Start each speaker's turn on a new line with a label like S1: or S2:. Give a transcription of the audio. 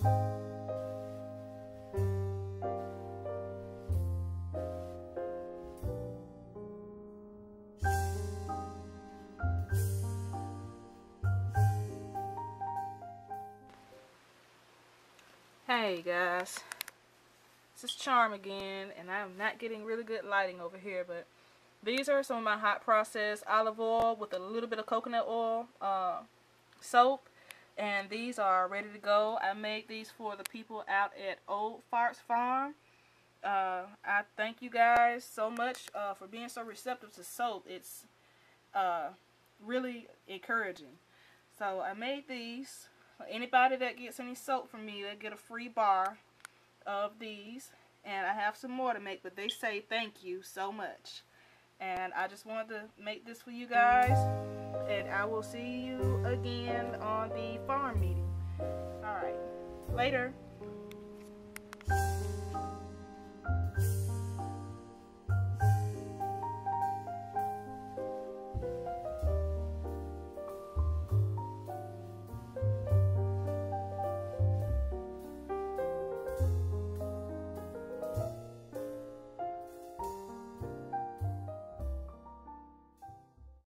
S1: Hey guys, this is Charm again, and I'm not getting really good lighting over here, but these are some of my hot processed olive oil with a little bit of coconut oil uh, soap, and these are ready to go. I made these for the people out at Old Farts Farm. Uh, I thank you guys so much uh, for being so receptive to soap. It's uh, really encouraging. So I made these anybody that gets any soap from me, they get a free bar of these. And I have some more to make, but they say thank you so much. And I just wanted to make this for you guys. And I will see you again on the farm meeting. Alright. Later.